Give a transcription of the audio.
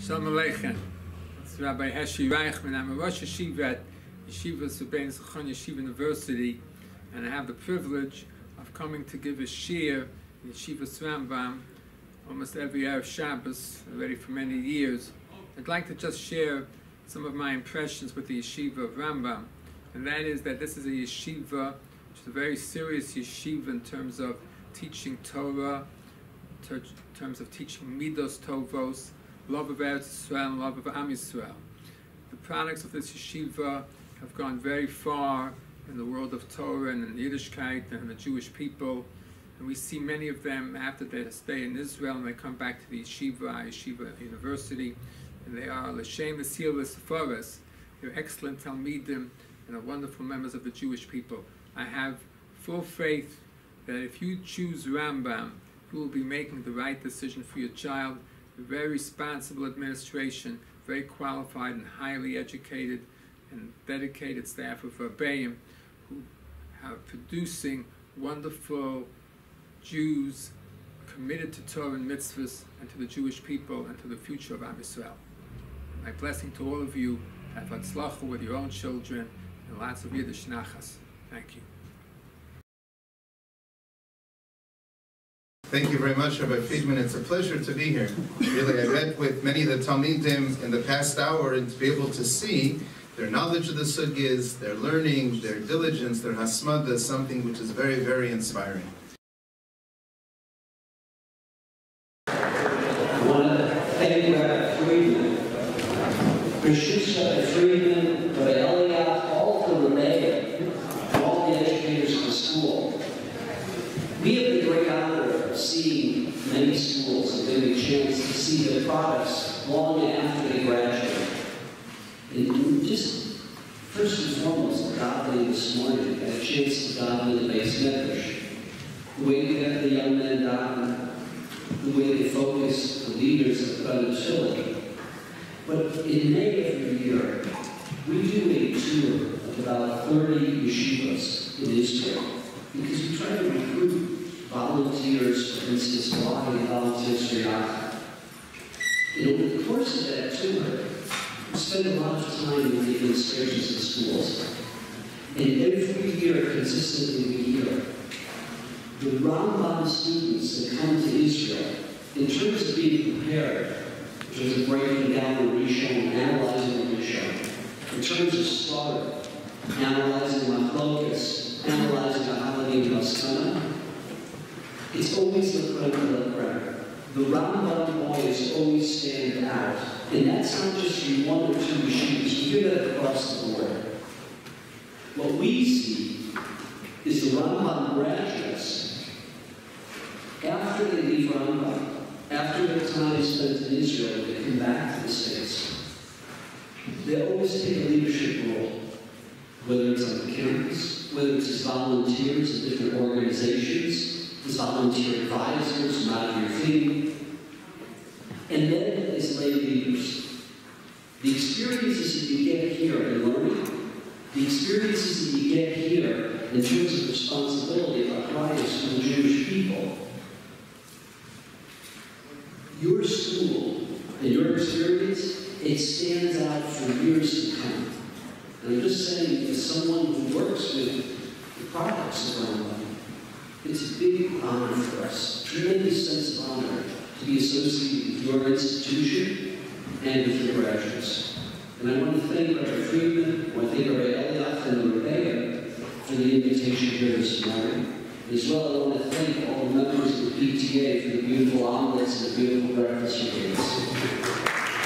Shalom Aleichem. It's Rabbi Heshi Reichman. I'm a Rosh Yeshiva at Yeshiva Sabbein Zechon Yeshiva University, and I have the privilege of coming to give a shiur in Yeshiva Rambam almost every Erev Shabbos, already for many years. I'd like to just share some of my impressions with the Yeshiva of Rambam, and that is that this is a yeshiva, which is a very serious yeshiva in terms of teaching Torah, in terms of teaching Midos Tovos, love of Eretz Yisrael and love of Am Yisrael. The products of this yeshiva have gone very far in the world of Torah and in Yiddishkeit and the Jewish people. And we see many of them after they stay in Israel and they come back to the yeshiva, yeshiva university, and they are l'shem v'sil v'sefaris. They're excellent talmidim and are wonderful members of the Jewish people. I have full faith that if you choose Rambam, you will be making the right decision for your child very responsible administration, very qualified and highly educated and dedicated staff of Rabbeim who are producing wonderful Jews committed to Torah and mitzvahs and to the Jewish people and to the future of Am Yisrael. My blessing to all of you, have Hatzlacha with your own children and lots of Yiddish nachas. Thank you. Thank you very much, Rabbi Friedman. It's a pleasure to be here. Really, I met with many of the Talmidim in the past hour and to be able to see their knowledge of the sugyas, their learning, their diligence, their hasmada, something which is very, very inspiring. I want to Friedman, Rashusha Friedman, Rabbi Elias, all the Rebbeim, all the educators of the school. We have the great honor of seeing many schools and getting a chance to see their products long after they graduate. And just first and foremost, godly this morning, had a chance to godly the base. The way we have the young men down, the way they focus, the leaders of the children. But in May every year, we do a tour of about 30 yeshivas in Israel because we try to recruit volunteers, for instance, And over the course of that tour, we spend a lot of time with the administrations of schools. And every year, consistently we hear, the Rambam students that come to Israel, in terms of being prepared, in terms of breaking down the Rishon, analyzing the Rishon, in terms of slaughter, analyzing Machlokas, analyzing Ahali and Maskana, it's always the front of the Rambam boys always stand out. And that's not just in one or two machines. We hear that across the board. What we see is the graduates, after they leave Rambam, after their time is spent in Israel, they come back to the States. They always take a leadership role, whether it's on the campus, whether it's as volunteers in different organizations, volunteer advisors, not your thing, and then as lay leaders. The experiences that you get here in learning, the experiences that you get here in terms of responsibility of Christ for the Jewish people, your school and your experience, it stands out for years to come. And I'm just saying, as someone who works with the products of Rambam, it's a big honor for us, tremendous sense of honor to be associated with your institution and with your graduates. And I want to thank Dr. Friedman, I want to thank Eliath and Rebecca for the invitation here this morning. As well, I want to thank all the members of the PTA for the beautiful omelets and the beautiful breakfast you gave us.